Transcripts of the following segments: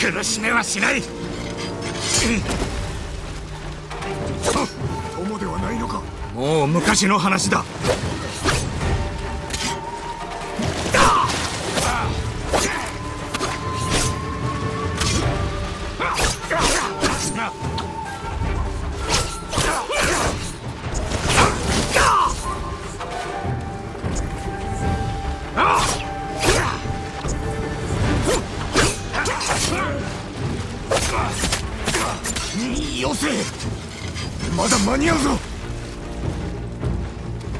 苦しめはしない友ではないのかもう昔の話だよせ。まだ間に合うぞ。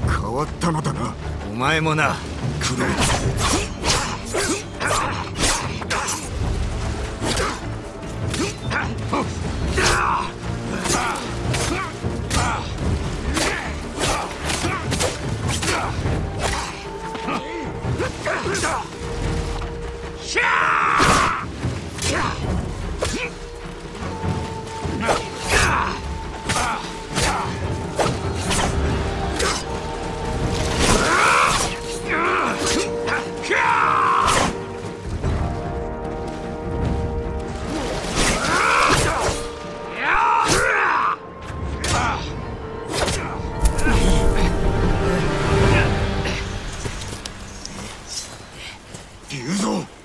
変わったのだな。お前もな。来る。シャー言うぞ。